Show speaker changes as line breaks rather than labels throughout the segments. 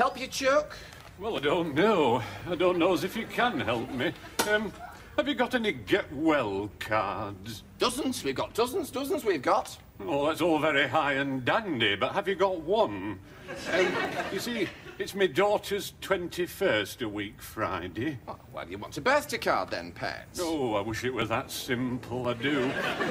Help you, Chuck?
Well, I don't know. I don't know as if you can help me. Um, have you got any get well cards?
Dozens. We've got dozens, dozens we've got.
Oh, that's all very high and dandy, but have you got one? Um, you see, it's my daughter's 21st a week Friday.
Oh, well, you want a birthday card then, Pet?
Oh, I wish it were that simple, I do.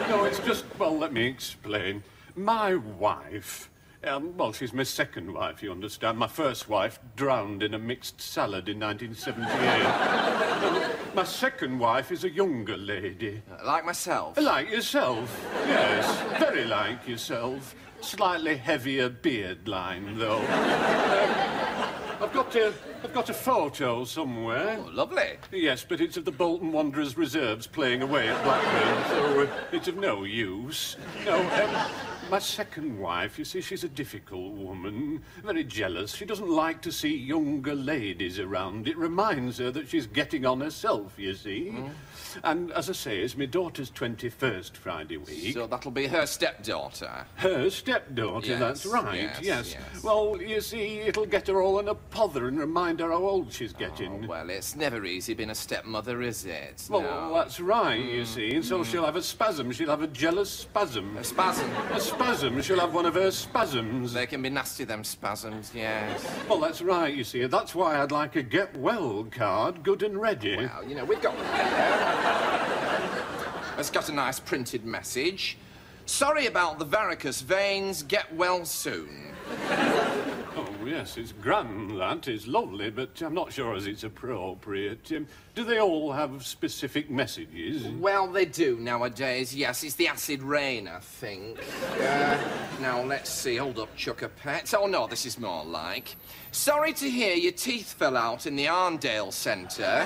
No, it's just, well, let me explain. My wife, um, well, she's my second wife, you understand. My first wife drowned in a mixed salad in 1978. my second wife is a younger lady.
Like myself?
Like yourself, yes. Very like yourself. Slightly heavier beard line, though. Um, I've got a, I've got a photo somewhere.
Oh, lovely.
Yes, but it's of the Bolton Wanderers reserves playing away at Blackburn, so uh, it's of no use. No, um, my second wife, you see, she's a difficult woman, very jealous. She doesn't like to see younger ladies around. It reminds her that she's getting on herself, you see. Mm. And as I say, it's my daughter's 21st Friday week.
So that'll be her stepdaughter?
Her stepdaughter, yes, that's right, yes, yes, yes, Well, you see, it'll get her all in a pother and remind her how old she's getting.
Oh, well, it's never easy being a stepmother, is it?
Well, no. that's right, mm. you see. And so mm. she'll have a spasm. She'll have a jealous spasm.
A spasm?
A spasm. She'll have one of her spasms.
They can be nasty, them spasms, yes.
Well, that's right, you see. That's why I'd like a get well card, good and ready.
Well, you know, we've got one. It's got a nice printed message. Sorry about the varicose veins. Get well soon
yes, it's grand, that. It's lovely, but I'm not sure as it's appropriate. Um, do they all have specific messages?
Well, they do nowadays, yes. It's the acid rain, I think. Uh, now, let's see. Hold up, Chucker Pet. Oh, no, this is more like. Sorry to hear your teeth fell out in the Arndale Centre.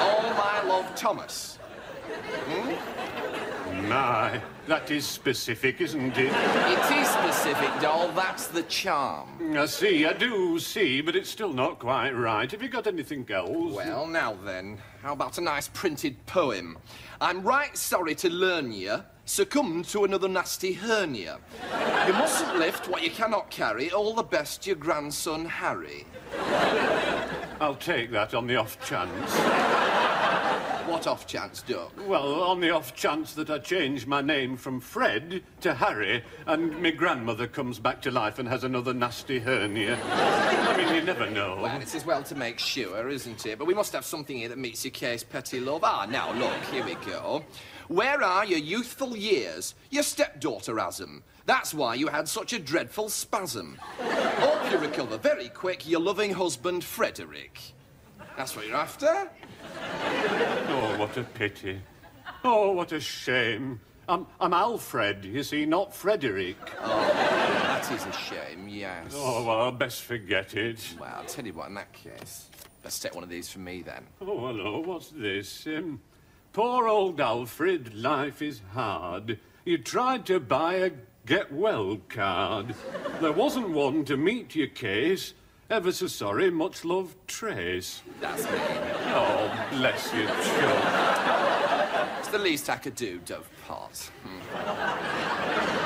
all my love, Thomas.
Hmm? My. That is specific, isn't it?
It is specific, doll. That's the charm.
I see, I do see, but it's still not quite right. Have you got anything else?
Well, now then, how about a nice printed poem? I'm right sorry to learn you succumbed to another nasty hernia. You mustn't lift what you cannot carry. All the best, your grandson, Harry.
I'll take that on the off chance.
What off chance, Duck?
Well, on the off chance that I change my name from Fred to Harry and my grandmother comes back to life and has another nasty hernia. I mean, you never know.
Well, it's as well to make sure, isn't it? But we must have something here that meets your case, petty love. Ah, now, look, here we go. Where are your youthful years? Your stepdaughter has them. That's why you had such a dreadful spasm. Hope you recover very quick, your loving husband, Frederick. That's what you're after?
Oh, what a pity. Oh, what a shame. I'm, I'm Alfred, you see, not Frederick.
Oh, that is a shame, yes.
Oh, well, I'll best forget it.
Well, I'll tell you what, in that case, let's take one of these for me, then.
Oh, hello, what's this? Um, poor old Alfred, life is hard. You tried to buy a get well card. There wasn't one to meet your case. Ever so sorry, much love, Trace.
That's me.
Oh, bless you, Chuck.
It's the least I could do, Dove Pot. Hmm.